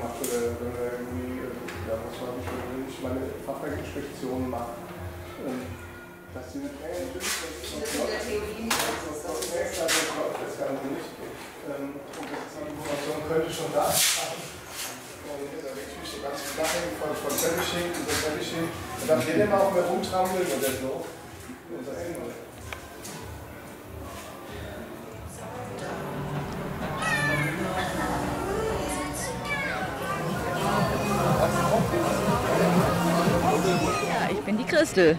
gemacht oder wenn man irgendwie, äh, ja, was weiß ich, wenn ich meine Fachwerkinspektionen mache. Ähm, dass die mit, ey, das ist in der Theorie nicht, das ist das das Ganze nicht. Ähm, und das ist eine Information, könnte schon da sein. Und äh, da ich mich so ganz dahin von, von Publishing über Publishing. Und dann wird immer auch mehr rumtrampeln oder so. Und das Christel.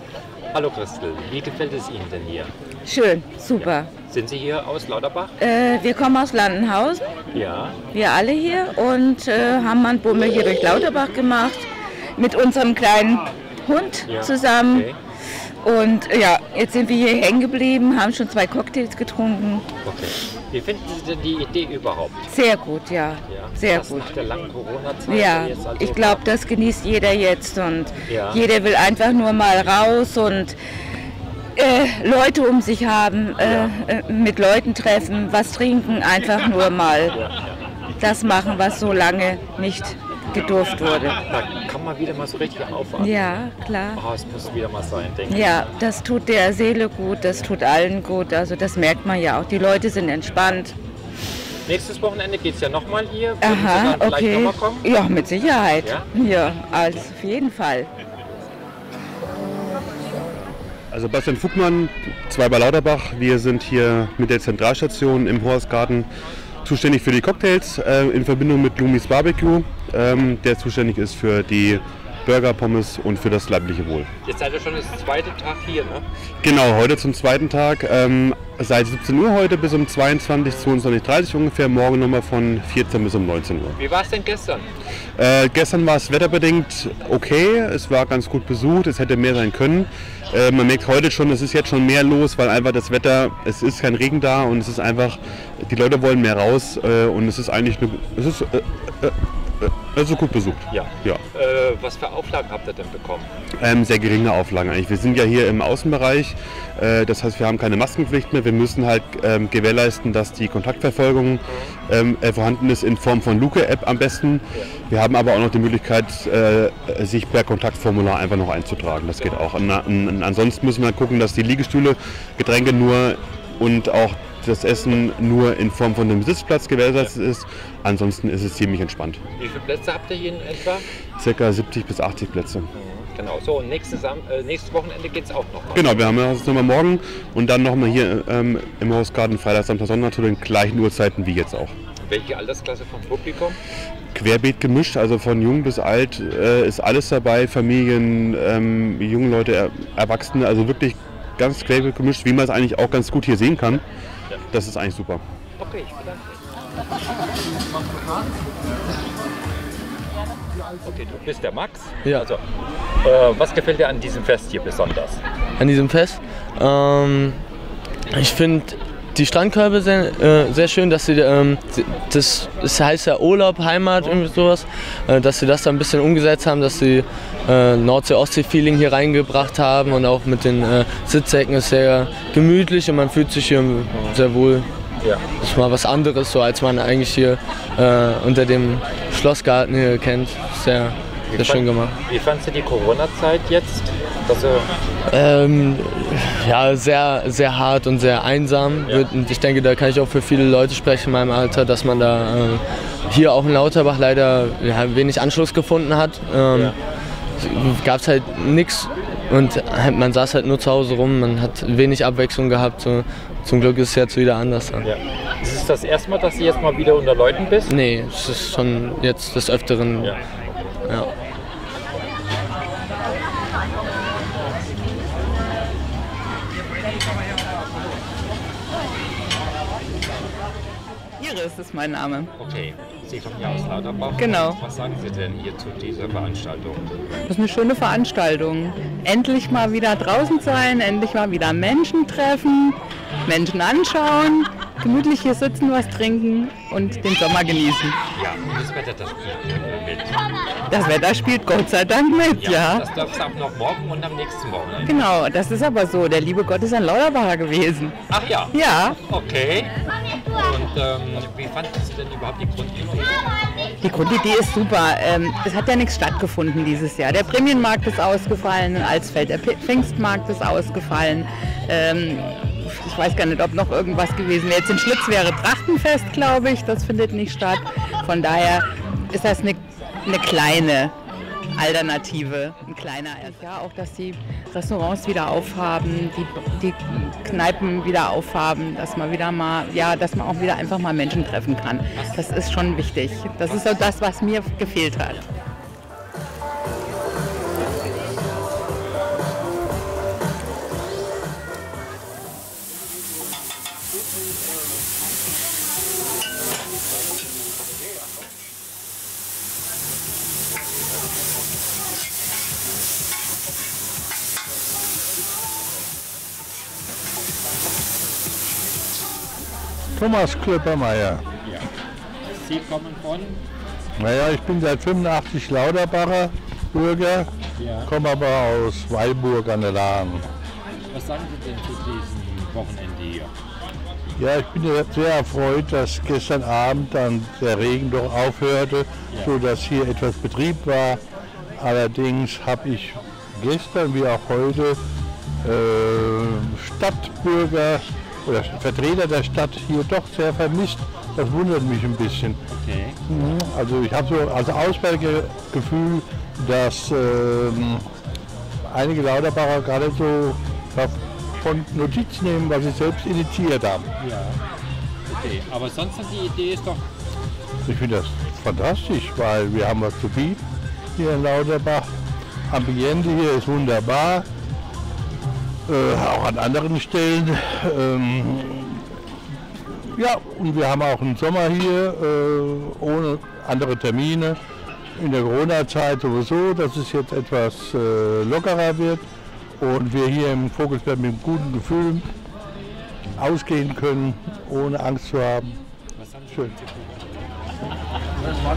Hallo Christel, wie gefällt es Ihnen denn hier? Schön, super. Sind Sie hier aus Lauterbach? Äh, wir kommen aus Landenhausen, Ja. wir alle hier, und äh, haben mal einen Bummel hier durch Lauterbach gemacht mit unserem kleinen Hund ja. zusammen. Okay. Und ja, jetzt sind wir hier hängen geblieben, haben schon zwei Cocktails getrunken. okay. Wie finden Sie denn die Idee überhaupt? Sehr gut, ja. Ja. Sehr gut. Nach der langen Corona-Zeit Ja, also ich glaube, das genießt jeder jetzt und Ja. jeder will einfach nur mal raus und äh, Leute um sich haben, äh, äh, mit Leuten treffen, was trinken, einfach nur mal das machen, was so lange nicht gedurft wurde. Kann man wieder mal so richtig aufatmen. Ja, klar. Oh, es muss wieder mal sein, denke ich. Ja, das tut der Seele gut, das tut allen gut, also das merkt man ja auch. Die Leute sind entspannt. Nächstes Wochenende geht es ja nochmal hier. Würden Sie Aha, dann vielleicht okay. nochmal kommen? Ja, mit Sicherheit. Ja? Ja, also auf jeden Fall. Also Bastian Fugmann, zwei bei Lauterbach. Wir sind hier mit der Zentralstation im Horstgarten zuständig für die Cocktails äh, in Verbindung mit Lumis Barbecue, ähm, der zuständig ist für die Burger, Pommes und für das leibliche Wohl. Jetzt seid ihr schon das zweite Tag hier, ne? Genau, heute zum zweiten Tag. Ähm, seit 17 Uhr heute bis um 22, 22.30 ungefähr. Morgen nochmal von 14 bis um 19 Uhr. Wie war es denn gestern? Äh, gestern war es wetterbedingt okay, es war ganz gut besucht, es hätte mehr sein können. Äh, man merkt heute schon, es ist jetzt schon mehr los, weil einfach das Wetter, es ist kein Regen da und es ist einfach, die Leute wollen mehr raus äh, und es ist eigentlich, eine, es ist, ist gut besucht. Ja. Ja. Äh, was für Auflagen habt ihr denn bekommen? Ähm, sehr geringe Auflagen eigentlich. Wir sind ja hier im Außenbereich, äh, das heißt, wir haben keine Maskenpflicht mehr. Wir müssen halt ähm, gewährleisten, dass die Kontaktverfolgung ähm, äh, vorhanden ist in Form von Luke-App am besten. Wir haben aber auch noch die Möglichkeit, äh, sich per Kontaktformular einfach noch einzutragen. Das geht auch. An, an, ansonsten müssen wir gucken, dass die Liegestühle, Getränke nur und auch das Essen nur in Form von einem Sitzplatz gewährleistet ist. Ansonsten ist es ziemlich entspannt. Wie viele Plätze habt ihr hier in etwa? Circa 70 bis 80 Plätze. Genau, so und nächstes, äh, nächstes Wochenende geht es auch nochmal. Genau, wir haben das nochmal morgen und dann nochmal hier ähm, im Hausgarten Freitag, Samstag, Sonntag zu den gleichen Uhrzeiten wie jetzt auch. Welche Altersklasse vom Publikum? Querbeet gemischt, also von jung bis alt äh, ist alles dabei, Familien, ähm, junge Leute, er Erwachsene, also wirklich ganz querbeet gemischt, wie man es eigentlich auch ganz gut hier sehen kann. Das ist eigentlich super. Okay, ich bedanke mich. Okay, du bist der Max. Ja. Also, äh, was gefällt dir an diesem Fest hier besonders? an diesem Fest. Ähm, ich finde die Strandkörbe sehr, äh, sehr schön, dass sie ähm, das, das heißt ja Urlaub, Heimat, irgendwie sowas, äh, dass sie das da ein bisschen umgesetzt haben, dass sie äh, Nordsee-Ostsee-Feeling hier reingebracht haben und auch mit den äh, Sitzsäcken ist sehr gemütlich und man fühlt sich hier sehr wohl. Ja. Das ist mal was anderes, so als man eigentlich hier äh, unter dem Schlossgarten hier kennt. Sehr, sehr schön gemacht. Wie fandst du die Corona-Zeit jetzt? Dass, äh, Ähm, ja, sehr, sehr hart und sehr einsam. Wird- Und ich denke, da kann ich auch für viele Leute sprechen in meinem Alter, dass man da äh, hier auch in Lauterbach leider ja, wenig Anschluss gefunden hat. Ähm, Ja. Gab es halt nichts und halt, man saß halt nur zu Hause rum, man hat wenig Abwechslung gehabt. So. Zum Glück ist es jetzt wieder anders. ja. Ist es das erste Mal, dass du jetzt mal wieder unter Leuten bist? Nee, es ist schon jetzt des Öfteren. Ja. Ja. Iris ist mein Name. Okay, Sie kommen ja aus Lauterbach. Genau. Was sagen Sie denn hier zu dieser Veranstaltung? Das ist eine schöne Veranstaltung. Endlich mal wieder draußen sein, endlich mal wieder Menschen treffen, Menschen anschauen, gemütlich hier sitzen, was trinken und den Sommer genießen. Ja, und das Wetter, das spielt mit. Das Wetter spielt Gott sei Dank mit, ja. Das darf es auch noch morgen und am nächsten Wochenende. Genau, das ist aber so. Der liebe Gott ist ein Lauterbacher gewesen. Ach ja. Ja, Okay. Und ähm, wie fanden Sie denn überhaupt die Grundidee? Die Grundidee ist super. Ähm, es hat ja nichts stattgefunden dieses Jahr. Der Prämienmarkt ist ausgefallen Alsfeld, der Pfingstmarkt ist ausgefallen. Ähm, ich weiß gar nicht, ob noch irgendwas gewesen wäre. Jetzt in Schlitz wäre Trachtenfest, glaube ich. Das findet nicht statt. Von daher ist das eine, eine kleine Alternative, ein kleiner Ja, auch, dass die Restaurants wieder aufhaben, die, die Kneipen wieder aufhaben, dass man wieder mal, ja, dass man auch wieder einfach mal Menschen treffen kann. Das ist schon wichtig. Das ist so das, was mir gefehlt hat. Thomas Klöppermeier. Sie kommen von? Naja, ich bin seit 85 Lauterbacher Bürger, Ja. komme aber aus Weilburg an der Lahn. Was sagen Sie denn zu diesem Wochenende hier? Ja, ich bin ja sehr erfreut, dass gestern Abend dann der Regen doch aufhörte, so dass hier etwas Betrieb war. Allerdings habe ich gestern wie auch heute äh, Stadtbürger oder Vertreter der Stadt hier doch sehr vermisst. Das wundert mich ein bisschen. Okay. Mhm, Also ich habe so als Ausbergefühl, dass ähm, einige Lauterbacher nicht so davon Notiz nehmen, was sie selbst initiiert haben. Ja. Okay, aber sonst die Idee ist doch Ich finde das fantastisch, weil wir haben was zu bieten hier in Lauterbach. Ambiente hier ist wunderbar, äh, auch an anderen Stellen. Ähm, ja, und wir haben auch einen Sommer hier äh, ohne andere Termine. In der Corona-Zeit sowieso, dass es jetzt etwas äh, lockerer wird und wir hier im Vogelsberg mit einem guten Gefühl ausgehen können, ohne Angst zu haben. Schön. War